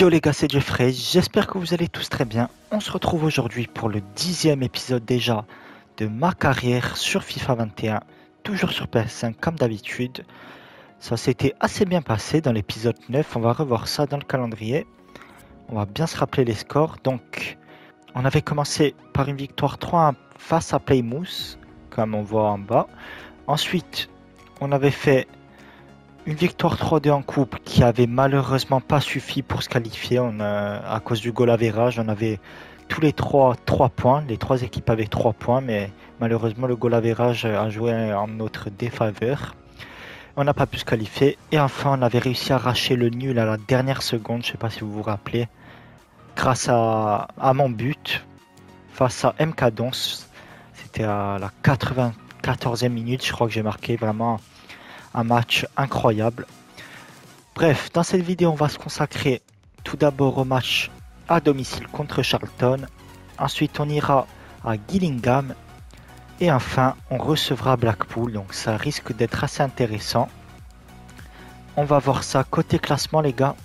Yo les gars, c'est Jeffrey, j'espère que vous allez tous très bien. On se retrouve aujourd'hui pour le dixième épisode déjà de ma carrière sur FIFA 21, toujours sur PS5 comme d'habitude. Ça s'était assez bien passé dans l'épisode 9, on va revoir ça dans le calendrier. On va bien se rappeler les scores. Donc, on avait commencé par une victoire 3 face à Plymouth, comme on voit en bas. Ensuite, on avait fait une victoire 3-2 en coupe qui avait malheureusement pas suffi pour se qualifier. On à cause du goal average, on avait tous les trois 3 points. Les trois équipes avaient 3 points, mais malheureusement le goal average a joué en notre défaveur. On n'a pas pu se qualifier. Et enfin, on avait réussi à arracher le nul à la dernière seconde. Je sais pas si vous vous rappelez. Grâce à, à mon but face à MK Dons. C'était à la 94e minute. Je crois que j'ai marqué vraiment un match incroyable. Bref, dans cette vidéo, on va se consacrer tout d'abord au match à domicile contre Charlton. Ensuite, on ira à Gillingham. Et enfin, on recevra Blackpool. Donc ça risque d'être assez intéressant. On va voir ça côté classement, les gars.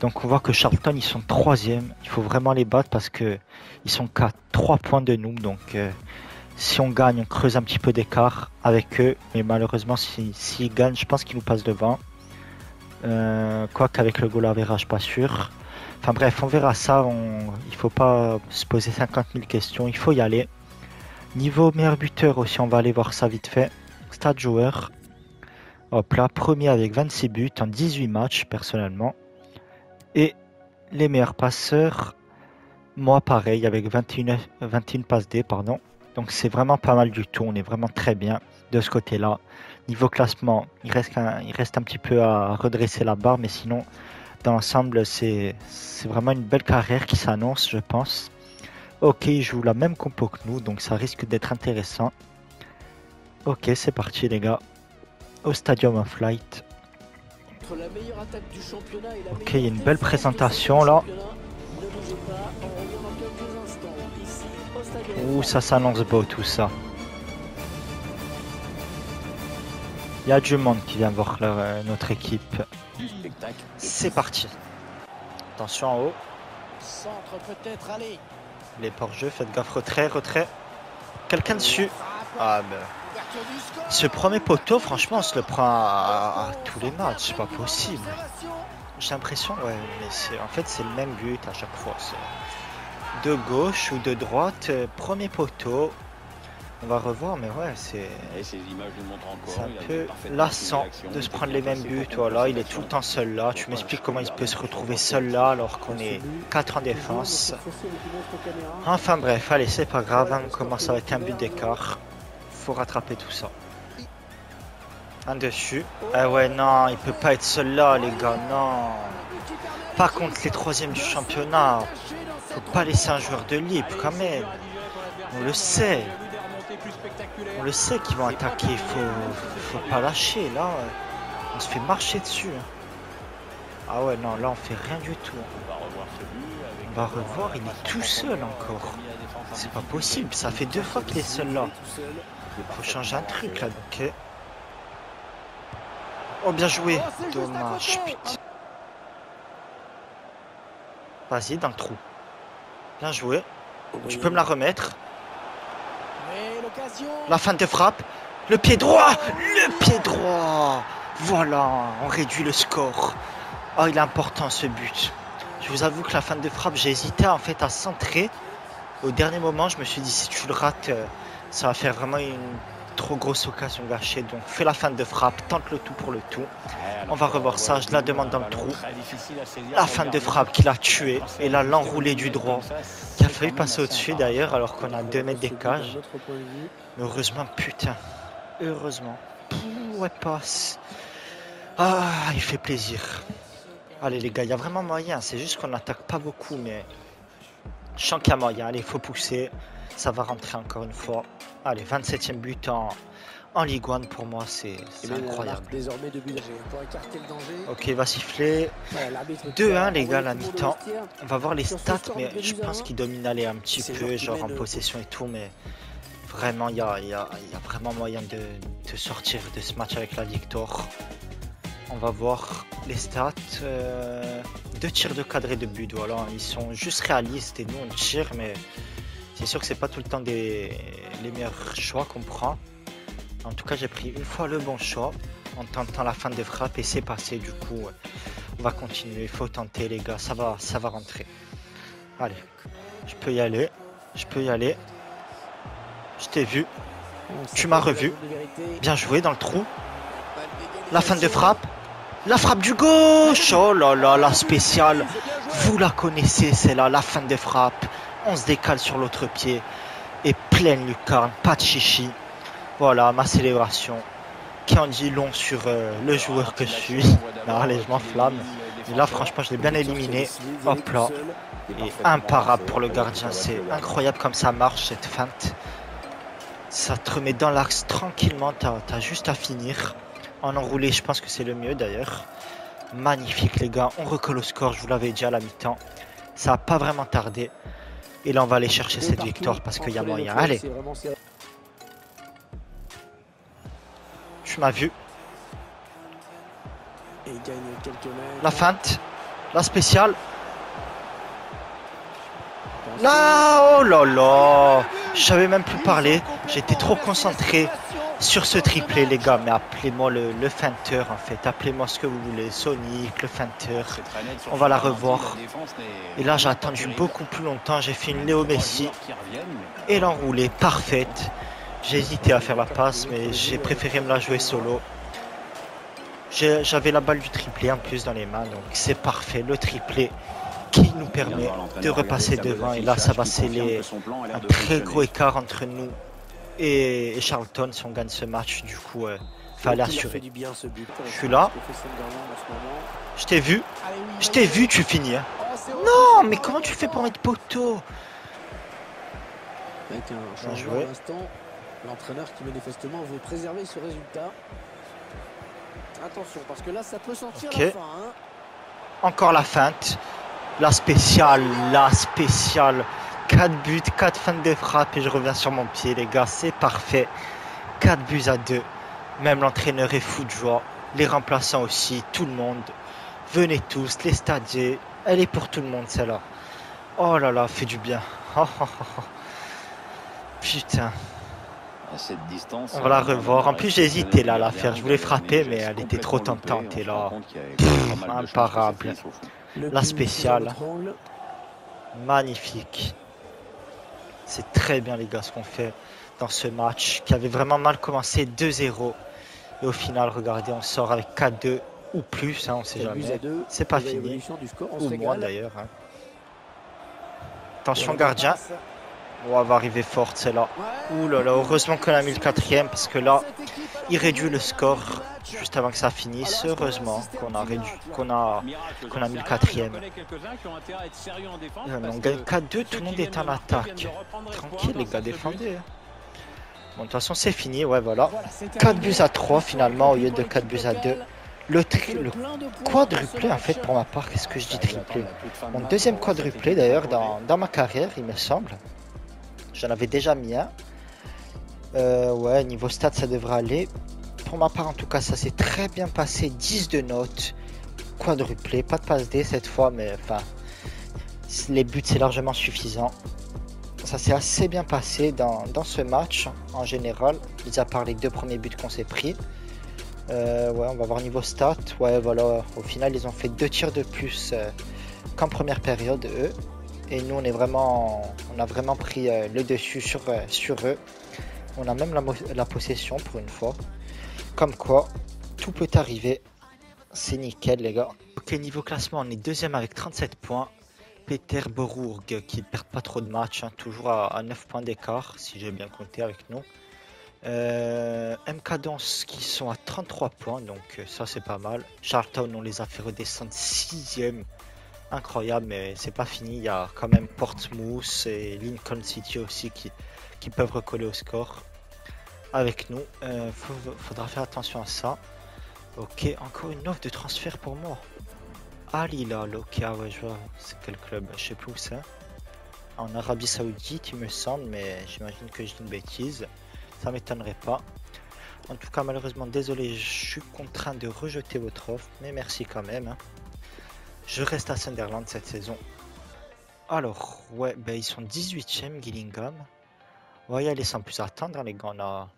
Donc on voit que Charlton, ils sont troisième. Il faut vraiment les battre parce que ils sont qu'à 3 points de nous. Donc euh, si on gagne, on creuse un petit peu d'écart avec eux. Mais malheureusement, s'ils si, gagnent, je pense qu'ils nous passent devant. Euh, Quoique le goal average, pas sûr. Enfin bref, on verra ça. On... Il faut pas se poser 50 000 questions. Il faut y aller. Niveau meilleur buteur aussi, on va aller voir ça vite fait. Stade joueur. Hop là, premier avec 26 buts en 18 matchs personnellement. Et les meilleurs passeurs, moi pareil avec 21, 21 passes D, pardon. Donc c'est vraiment pas mal du tout, on est vraiment très bien de ce côté-là. Niveau classement, il reste, un, il reste un petit peu à redresser la barre, mais sinon, dans l'ensemble, c'est vraiment une belle carrière qui s'annonce, je pense. Ok, il joue la même compo que nous, donc ça risque d'être intéressant. Ok, c'est parti les gars. Au Stadium of Flight. Ok, il y a une belle présentation là. Ouh, ça s'annonce beau tout ça. Il y a du monde qui vient voir euh, notre équipe. C'est parti. Attention en haut. Les ports-jeux, faites gaffe, retrait, retrait. Quelqu'un dessus. Ah ben. Ce premier poteau, franchement, on se le prend à, tous les matchs, c'est pas possible. J'ai l'impression, ouais, mais c'est en fait c'est le même but à chaque fois de gauche ou de droite, euh, premier poteau. On va revoir, mais ouais, c'est un peu lassant de se prendre les mêmes buts. Voilà, il est tout le temps seul là. Tu m'expliques comment il peut se retrouver seul là alors qu'on est 4 en défense. Enfin bref, allez, c'est pas grave, hein, on commence avec un but d'écart. Faut rattraper tout ça. Un dessus. Ah ouais, non, il peut pas être seul là, les gars, non. Pas contre les troisièmes du championnat. Faut pas laisser un joueur de libre quand même. On le sait. On le sait qu'ils vont attaquer. Faut, faut pas lâcher. Là, on se fait marcher dessus. Hein. Ah ouais, non, là on fait rien du tout. On va revoir, il est tout seul encore. C'est pas possible, ça fait deux fois qu'il est seul là. Faut changer un truc là, ok. Oh, bien joué. Dommage, putain. Vas-y, dans le trou. Bien joué. Tu peux me la remettre. La fin de frappe. Le pied droit. Le pied droit. Voilà, on réduit le score. Oh, il est important ce but. Je vous avoue que la fin de frappe, j'ai hésité en fait à centrer. Au dernier moment, je me suis dit si tu le rates, euh, ça va faire vraiment une trop grosse occasion gâchée. Donc fais la fin de frappe, tente le tout pour le tout. On va revoir ça, je la demande dans le trou. La fin de frappe qui l'a tué. Et là l'enroulé du droit. Qui a failli passer au-dessus d'ailleurs alors qu'on a 2 mètres des cages. heureusement, putain. Heureusement. Ouais, passe. Ah, il fait plaisir. Allez les gars, il y a vraiment moyen. C'est juste qu'on n'attaque pas beaucoup, mais je sens qu'il y a moyen. Allez, il faut pousser. Ça va rentrer encore une fois. Allez, 27e but en, en Ligue 1 pour moi, c'est incroyable. Ok, il va siffler. 2-1 les gars, la mi-temps. On va voir les stats, mais je pense qu'il domine aller un petit peu, genre en possession et tout, mais vraiment, il y a, y a, vraiment moyen de, de, sortir de ce match avec la victoire. On va voir les stats. Euh, deux tirs de cadre et de but, voilà. Ils sont juste réalistes et nous on tire, mais c'est sûr que c'est pas tout le temps des... les meilleurs choix qu'on prend. En tout cas, j'ai pris une fois le bon choix en tentant la fin de frappe et c'est passé. Du coup, on va continuer. Il faut tenter, les gars. Ça va, ça va rentrer. Allez, je peux y aller. Je peux y aller. Je t'ai vu. Tu m'as revu. Bien joué dans le trou. La fin de frappe. La frappe du gauche Oh là là, la spéciale Vous la connaissez, c'est là, la fin de frappe. On se décale sur l'autre pied. Et pleine lucarne, pas de chichi. Voilà, ma célébration. Qui en dit long sur euh, le joueur que je suis. allez, je m'enflamme. là, franchement, je l'ai bien éliminé. Hop là. Et imparable pour le gardien. C'est incroyable comme ça marche, cette feinte. Ça te remet dans l'axe tranquillement. T'as as juste à finir. En enroulé, je pense que c'est le mieux d'ailleurs. Magnifique les gars, on recolle au score, je vous l'avais dit à la mi-temps. Ça n'a pas vraiment tardé. Et là on va aller chercher cette victoire parce qu'il y a moyen. Allez. Tu m'as vu. La feinte. La spéciale. Là, oh là là. Je savais même plus parler. J'étais trop concentré sur ce triplé, les gars, mais appelez-moi le, le feinteur en fait. Appelez-moi ce que vous voulez. Sonic, le feinteur. On va la revoir. Et là, j'ai attendu beaucoup plus longtemps. J'ai fait une Léo Messi. Et l'enroulé, parfaite. J'ai hésité à faire la passe, mais j'ai préféré me la jouer solo. J'avais la balle du triplé en plus dans les mains, donc c'est parfait. Le triplé qui nous permet de repasser devant. Et là, ça va sceller un très gros écart entre nous et, Charlton si on gagne ce match. Du coup, euh, fallait assurer. Je suis là. Je t'ai vu. Je t'ai vu, tu finis. Hein. Non, mais comment tu fais pour mettre poteau? Bien joué. L'entraîneur qui manifestement veut préserver ce résultat. Attention, parce que là, ça peut sentir la fin. Hein. Encore la feinte. La spéciale, la spéciale. 4 buts, 4 fins de frappe et je reviens sur mon pied, les gars. C'est parfait. 4 buts à 2. Même l'entraîneur est fou de joie. Les remplaçants aussi, tout le monde. Venez tous, les stadiers. Elle est pour tout le monde, celle-là. Oh là là, fait du bien. Putain. On va la revoir. En plus, j'ai hésité là à la faire. Je voulais frapper, mais elle était trop tentante. Et là, imparable. La spéciale. Magnifique. C'est très bien les gars ce qu'on fait dans ce match qui avait vraiment mal commencé 2-0. Et au final, regardez, on sort avec 4-2 ou plus, hein, on sait jamais. C'est pas fini. Ou moins d'ailleurs. Hein. Attention gardien. On va arriver forte celle-là. Ouh là là, heureusement qu'on a mis le quatrième parce que là, il réduit le score juste avant que ça finisse. Heureusement qu'on a réduit, qu'on a, qu'on a mis le quatrième. on gagne 4-2, tout le monde est en attaque. Tranquille les gars, défendez. Hein. Bon, de toute façon, c'est fini, ouais, voilà. 4 buts à 3 finalement au lieu de 4 buts à 2. Le, le quadruplé, en fait, pour ma part, qu'est-ce que je dis triplé? Mon deuxième quadruplé, d'ailleurs, dans, dans ma carrière, il me semble. J'en avais déjà mis un. Euh, ouais, niveau stats, ça devrait aller. Pour ma part, en tout cas, ça s'est très bien passé. 10 de notes. Quadruplé. Pas de passe D cette fois, mais enfin. Les buts, c'est largement suffisant. Ça s'est assez bien passé dans, ce match en général, mis à part les deux premiers buts qu'on s'est pris. Euh, ouais, on va voir niveau stats. Ouais, voilà. Au final, ils ont fait deux tirs de plus euh, qu'en première période, eux. Et nous, on, est vraiment, on a vraiment pris euh, le dessus sur, euh, sur eux. On a même la, possession pour une fois. Comme quoi, tout peut arriver. C'est nickel, les gars. Ok, niveau classement, on est deuxième avec 37 points. Peter Bourg qui ne perd pas trop de matchs, hein, toujours à, 9 points d'écart, si j'ai bien compté avec nous. Euh, MK Danse qui sont à 33 points, donc ça c'est pas mal. Charlton, on les a fait redescendre 6ème incroyable, mais c'est pas fini. Il y a quand même Portsmouth et Lincoln City aussi qui, qui peuvent recoller au score avec nous. Euh, faudra faire attention à ça. Ok, encore une offre de transfert pour moi. Ah Hilal, ok, ah ouais, je vois, c'est quel club, je sais plus où c'est. En Arabie Saoudite, il me semble, mais j'imagine que je dis une bêtise. Ça m'étonnerait pas. En tout cas, malheureusement, désolé, je suis contraint de rejeter votre offre, mais merci quand même. hein. Je reste à Sunderland cette saison. Alors, ouais, ben ils sont 18ème, Gillingham. On va y aller sans plus attendre, les gars. On a,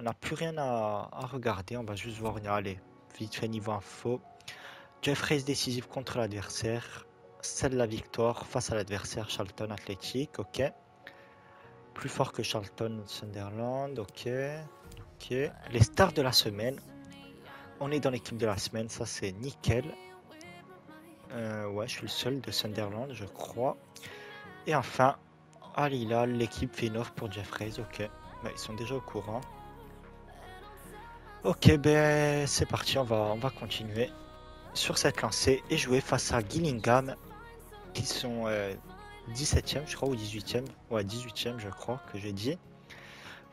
on a plus rien à, regarder. On va juste voir. Allez, vite fait niveau info. Jeffreys décisif contre l'adversaire. Celle la victoire face à l'adversaire Charlton Athletic. Ok. Plus fort que Charlton Sunderland. Ok. Ok. Les stars de la semaine. On est dans l'équipe de la semaine. Ça, c'est nickel. Euh, ouais, je suis le seul de Sunderland, je crois. Et enfin, Al Hilal, l'équipe fait une pour Jeffreys. Ok. Ils sont déjà au courant. Ok, ben c'est parti. On va, on va continuer sur cette lancée et jouer face à Gillingham qui sont euh, 17e je crois ou 18e ouais 18e je crois que j'ai dit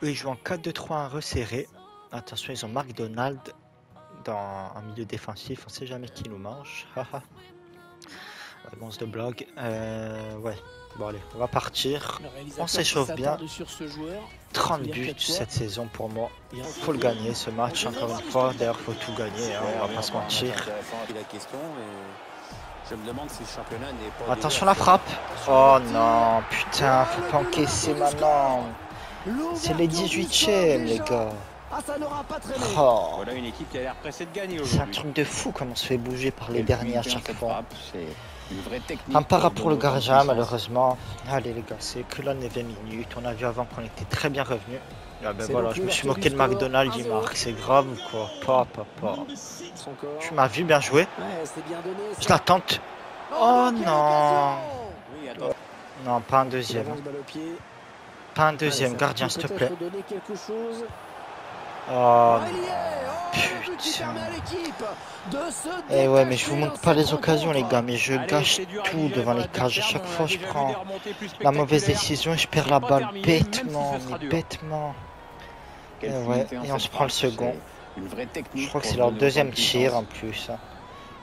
eux ils jouent en 4-2-3-1 resserré attention ils ont McDonald dans un milieu défensif on sait jamais qui nous mange haha ouais, bon c'est de blog euh, ouais bon allez on va partir On s'échauffe bien. sur ce joueur. 30 Dire buts cette saison pour moi Et faut le gagner ce match encore une fois d'ailleurs faut tout gagner hein, on va pas se mentir je me demande si le championnat n'est pas. attention la frappe oh non putain faut pas encaisser maintenant C'est les 18ème, les gars. Ah, ça n'aura pas traîné. Oh, Voilà une équipe qui a l'air pressée de gagner c'est un truc de fou comment on se fait bouger par les derniers à chaque fois. Frappe, C'est une vraie technique. Un para pour le puissance. malheureusement. Allez, les gars, c'est que la 9 minute. On a vu avant qu'on était très bien revenu. Ah ben voilà, je me suis moqué de McDonald's, il 1-0. marque. C'est grave ou quoi? Pas, pas, pas. Tu m'as vu bien joué. Donné. Je la tente. Oh, Oh non. Non, pas un deuxième. Pas un deuxième. Gardien, s'il te plaît. Oh, Ah, Oh, putain. se Eh ouais, mais je vous montre pas les occasions, les gars. Mais je gâche tout devant les cages. À chaque on fois, je déjà vu prends la mauvaise décision et je perds la balle bêtement. Mais bêtement. Quelle Eh ouais, et on cette se prend le second. Je crois que c'est leur deuxième tir puissance. en plus. hein.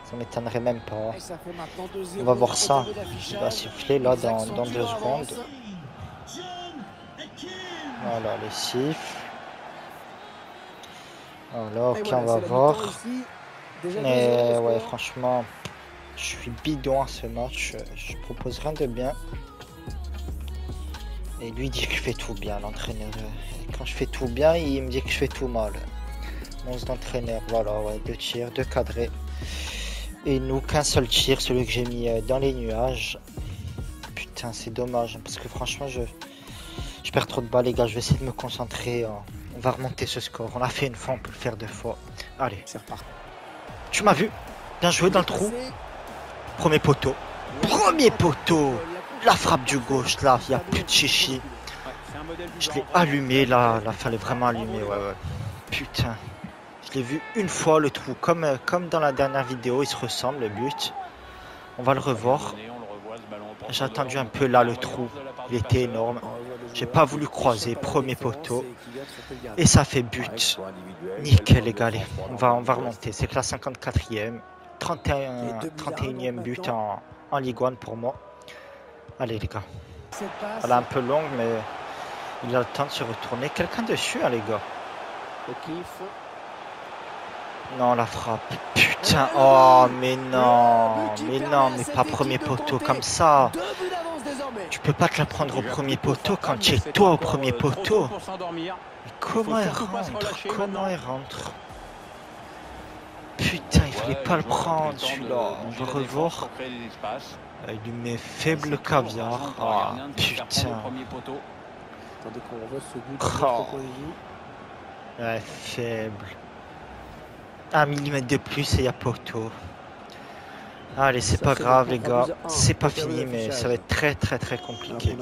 Ça m'étonnerait même pas. Et ça fait maintenant 2-0 On va voir ça. Il va siffler là dans, dans deux secondes. Voilà, les siffles. Et voilà, on va voir. mi-temps ici. Déjà 2-0 Mais ouais, franchement, je suis bidon à ce match. Je propose rien de bien. Et lui dit que je fais tout bien, l'entraîneur. Quand je fais tout bien, il me dit que je fais tout mal. Monstre d'entraîneur, voilà, ouais, deux tirs, deux cadrés. Et nous, qu'un seul tir, celui que j'ai mis euh, dans les nuages. Putain, c'est dommage, hein, parce que franchement, je, je perds trop de balles, les gars. Je vais essayer de me concentrer. hein. On va remonter ce score. On l'a fait une fois, on peut le faire deux fois. Allez, C'est reparti. tu m'as vu Bien joué dans le trou. Premier poteau. Premier poteau La frappe du gauche, là, il n'y a plus de chichi. Je l'ai allumé, là, là, fallait vraiment allumer, ouais, ouais. Putain. Je l'ai vu une fois, le trou. Comme, euh, comme dans la dernière vidéo, il se ressemble, le but. On va le revoir. J'ai attendu un peu là, le trou. Il était énorme. J'ai pas voulu croiser, premier poteau. Et ça fait but. Nickel, les gars, allez, on va, on va remonter. C'est que la 54e. 31, 31e but en, en Ligue 1 pour moi. Allez, les gars. Elle est un peu longue, mais il a le temps de se retourner. Quelqu'un dessus, hein, les gars? Non, la frappe. Putain, oh, mais non. Mais non, mais pas premier poteau comme ça. Tu peux pas te la prendre au premier poteau quand tu es toi au premier poteau. Mais comment elle rentre? Comment elle rentre? Putain, il fallait pas le prendre celui-là. On va revoir. Il lui met faible caviar. Ah, putain. Attendez qu'on ce de. Ouais, faible. Un millimètre de plus et il y a poteau. Allez, c'est pas grave, les gars. C'est pas fini, mais ça va être très, très, très compliqué.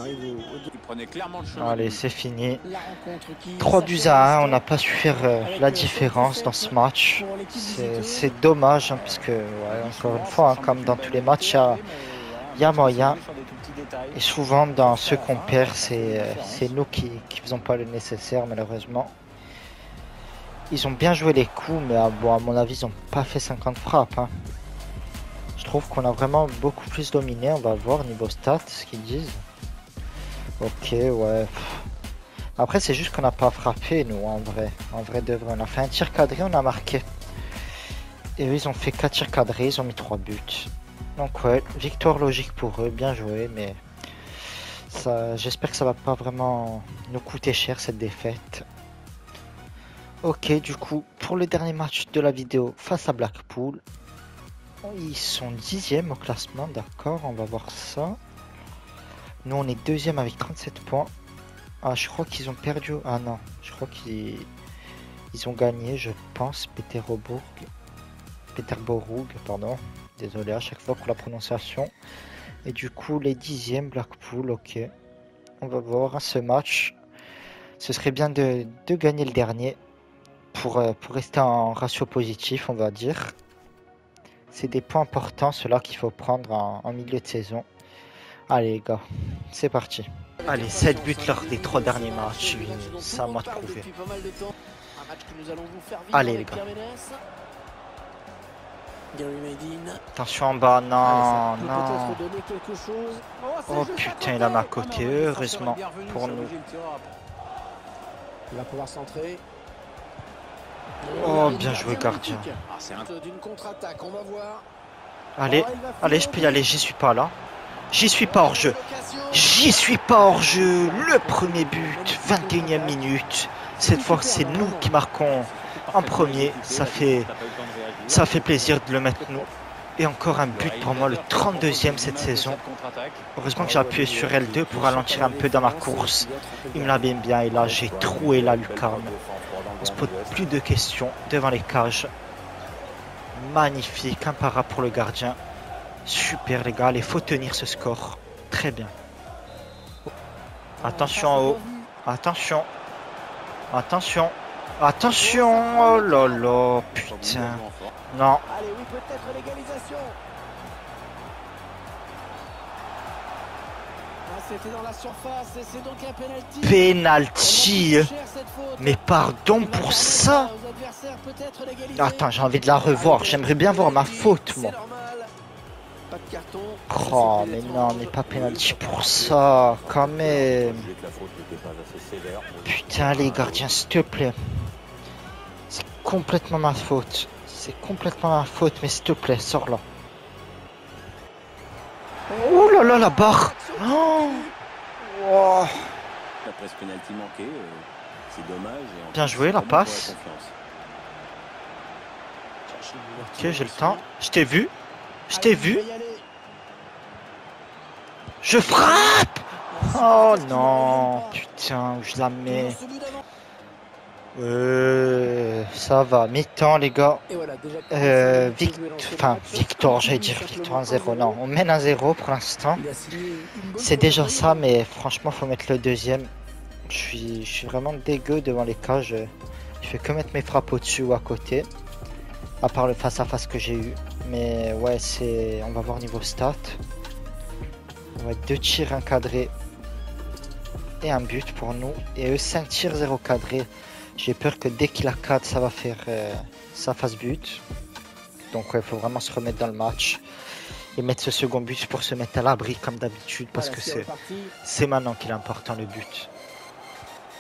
Allez, c'est fini. la rencontre qui 3 buts à 1, on n'a pas su faire euh, la le différence dans ce match. C'est dommage, hein, parce que, ouais, encore une fois, hein, comme dans tous les matchs, il y a, y a moyen. Et souvent, dans ceux qu'on perd, c'est euh, nous qui qui faisons pas le nécessaire, malheureusement. Ils ont bien joué les coups, mais bon, à mon avis, ils ont pas fait 50 frappes. hein. Je trouve qu'on a vraiment beaucoup plus dominé. On va voir niveau stats ce qu'ils disent. Ok, ouais. Après, c'est juste qu'on n'a pas frappé, nous, en vrai. En vrai de vrai. On a fait un tir cadré, on a marqué. Et eux, ils ont fait 4 tirs cadrés, ils ont mis 3 buts. Donc ouais, victoire logique pour eux, bien joué, mais ça, j'espère que ça va pas vraiment nous coûter cher cette défaite. Ok, du coup, pour le dernier match de la vidéo face à Blackpool, ils sont dixième au classement, d'accord, on va voir ça. Nous, on est deuxième avec 37 points. Ah, je crois qu'ils ont perdu. Ah non, je crois qu'ils ils ont gagné, je pense, Peterborough. Peterborough, pardon. Désolé à chaque fois pour la prononciation. Et du coup, les dixièmes Blackpool, ok. On va voir ce match. Ce serait bien de, de gagner le dernier pour, euh, pour rester en ratio positif, on va dire. C'est des points importants, ceux-là qu'il faut prendre en, en milieu de saison. Allez les gars, c'est parti. Allez, 7 buts lors des 3 derniers matchs, ça m'a prouvé. Allez les gars. Attention en bas, non, non. Oh putain, il a à côté, heureusement pour nous. Il va pouvoir centrer. Oh, bien joué, gardien. Voir. Allez, allez, je peux y aller, j'y suis pas là. J'y suis pas hors jeu. J'y suis pas hors jeu. Le premier but, 21e minute. Cette fois, c'est nous qui marquons en premier. Ça fait, ça fait plaisir de le mettre nous. Et encore un but pour moi, le 32e cette saison. Heureusement que j'ai appuyé sur L2 pour ralentir un peu dans ma course. Il me l'a bien bien et là j'ai troué la lucarne. On se pose plus de questions devant les cages. Magnifique, un para pour le gardien. Super les gars, il faut tenir ce score. Très bien. Attention en haut. Attention. Attention. Attention. Oh là là. Putain. Non. Allez, oui, peut-être l'égalisation. Ah, C'était dans la surface et c'est donc un penalty. Mais pardon pour ça. Attends, j'ai envie de la revoir. J'aimerais bien voir ma faute, moi. C'est normal. Pas de carton. Oh, mais non, mais pas penalty pour ça. Quand même. Putain, les gardiens, s'il te plaît. C'est complètement ma faute. C'est complètement ma faute, mais s'il te plaît, sors là. Oh là là, la barre. Oh. Après ce penalty manqué, euh, c'est dommage. et en Bien joué, la passe. Ok, j'ai le temps. Je t'ai vu. Je t'ai vu. Je frappe. Oh non. Putain, où je la mets. Euh, ça va. Mi-temps, les gars. Euh, enfin, victoire, j'allais dire victoire 1-0. Non, on mène 1-0 pour l'instant. C'est déjà ça, mais franchement, faut mettre le deuxième. Je suis, je suis vraiment dégueu devant les cages. Je fais que mettre mes frappes au-dessus ou à côté. À part le face-à-face que j'ai eu. Mais ouais, c'est. On va voir niveau stats. On va être deux tirs encadrés. Et un but pour nous. Et eux, 5 tirs, 0 cadré. J'ai peur que dès qu'il a 4, ça va faire. euh, ça fasse but. Donc ouais, faut vraiment se remettre dans le match. Et mettre ce second but pour se mettre à l'abri comme d'habitude. Parce que c'est. C'est maintenant qu'il est important le but.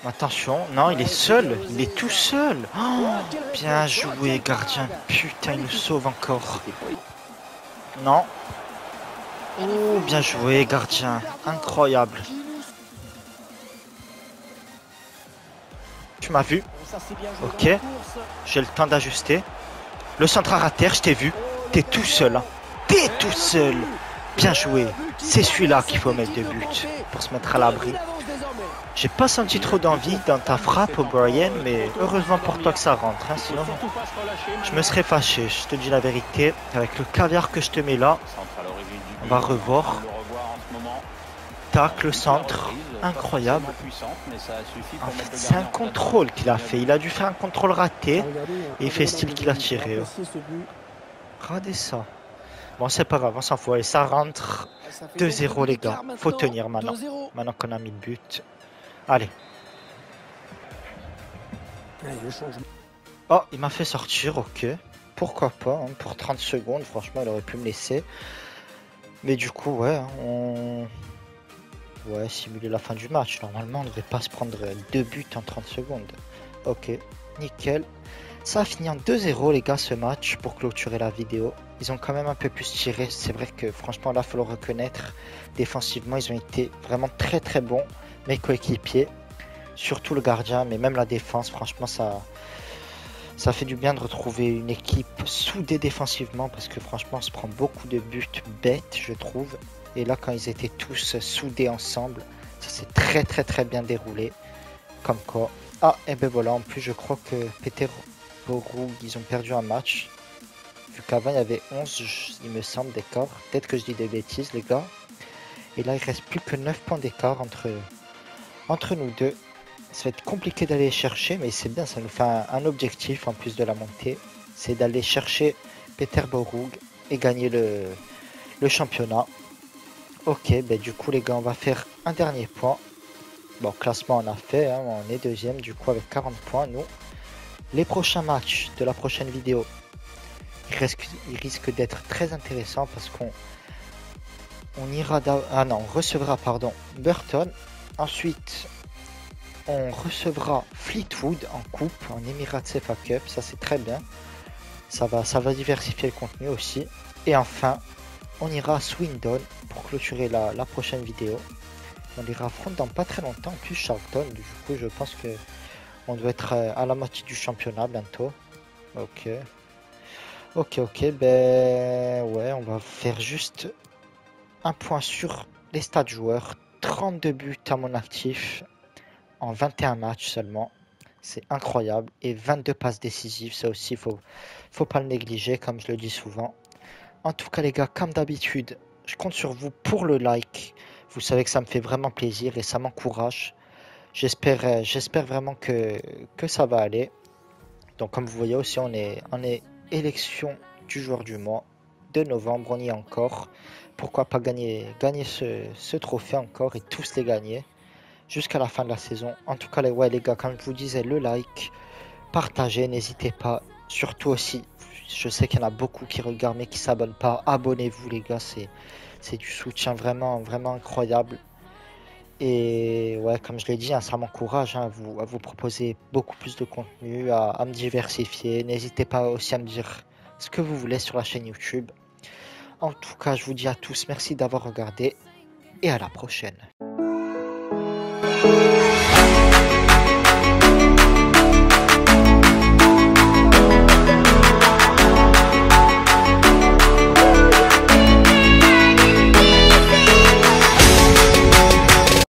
Attention, non, il est seul, il est tout seul. Oh, bien joué, gardien. Putain, il nous sauve encore. Non. Oh, bien joué, gardien. Incroyable. Tu m'as vu, Ok. j'ai le temps d'ajuster. Le centre à terre, je t'ai vu. T'es tout seul. hein. T'es tout seul. Bien joué. C'est celui-là qu'il faut mettre de but pour se mettre à l'abri. J'ai pas senti trop d'envie dans ta frappe, O'Brien, mais heureusement pour toi que ça rentre. hein, sinon, je me serais fâché. Je te dis la vérité. Avec le caviar que je te mets là, On va revoir. Tac, le centre. Incroyable. c'est un contrôle qu'il a fait. Il a dû faire un contrôle raté. Et il fait style qu'il a tiré. Regardez ça. Bon, c'est pas grave, on s'en fout. Et ça rentre. 2-0, les gars. Faut tenir maintenant. Maintenant qu'on a mis le but. Allez. Oh, il m'a fait sortir, ok. Pourquoi pas, hein, pour 30 secondes, franchement, il aurait pu me laisser. Mais du coup, ouais, on... Ouais, simuler la fin du match. Normalement, on ne devrait pas se prendre deux buts en 30 secondes. Ok, nickel. Ça a fini en 2-0 les gars ce match pour clôturer la vidéo. Ils ont quand même un peu plus tiré. C'est vrai que franchement là, il faut le reconnaître. Défensivement, ils ont été vraiment très très bons. Mes coéquipiers, surtout le gardien, mais même la défense, franchement ça, ça fait du bien de retrouver une équipe soudée défensivement parce que franchement, on se prend beaucoup de buts bêtes, je trouve. Et là, quand ils étaient tous soudés ensemble, ça s'est très très très bien déroulé. Comme quoi. Ah, et ben voilà, en plus, je crois que Peter Boroug, ils ont perdu un match. Vu qu'avant, il y avait 11, il me semble, d'écart. Peut-être que je dis des bêtises, les gars. Et là, il reste plus que 9 points d'écart entre, entre nous deux. Ça va être compliqué d'aller chercher, mais c'est bien, ça nous fait un, objectif en plus de la montée. C'est d'aller chercher Peter Boroug et gagner le, le championnat. Ok, ben du coup les gars, on va faire un dernier point. Bon, classement on a fait, hein, on est deuxième du coup avec 40 points nous. Les prochains matchs de la prochaine vidéo, ils risquent, d'être très intéressants parce qu'on on ira... Ah non, on recevra, pardon, Burton. Ensuite, on recevra Fleetwood en coupe, en Emirates FA Cup, ça c'est très bien. Ça va, ça va diversifier le contenu aussi. Et enfin, on ira à Swindon pour clôturer la, prochaine vidéo. On les affronte dans pas très longtemps, en plus Charlton, du coup je pense que on doit être euh, à la moitié du championnat bientôt. Ok. Ok, ok, ben ouais, on va faire juste un point sur les stades joueurs. 32 buts à mon actif en 21 matchs seulement. C'est incroyable. Et 22 passes décisives, ça aussi, faut, faut pas le négliger, comme je le dis souvent. En tout cas, les gars, comme d'habitude, je compte sur vous pour le like. Vous savez que ça me fait vraiment plaisir et ça m'encourage. J'espère, euh, j'espère vraiment que, ça va aller. Donc, comme vous voyez aussi, on est, on est élection du joueur du mois de novembre. On y est encore. Pourquoi pas gagner, gagner ce, ce trophée encore et tous les gagner jusqu'à la fin de la saison. En tout cas, les, ouais, les gars, comme je vous disais, le like, partagez, n'hésitez pas. Surtout aussi, je sais qu'il y en a beaucoup qui regardent mais qui s'abonnent pas. Abonnez-vous les gars, c'est du soutien vraiment vraiment incroyable. Et ouais, comme je l'ai dit, hein, ça m'encourage hein, à, vous, à vous proposer beaucoup plus de contenu, à, me diversifier. N'hésitez pas aussi à me dire ce que vous voulez sur la chaîne YouTube. En tout cas, je vous dis à tous merci d'avoir regardé et à la prochaine.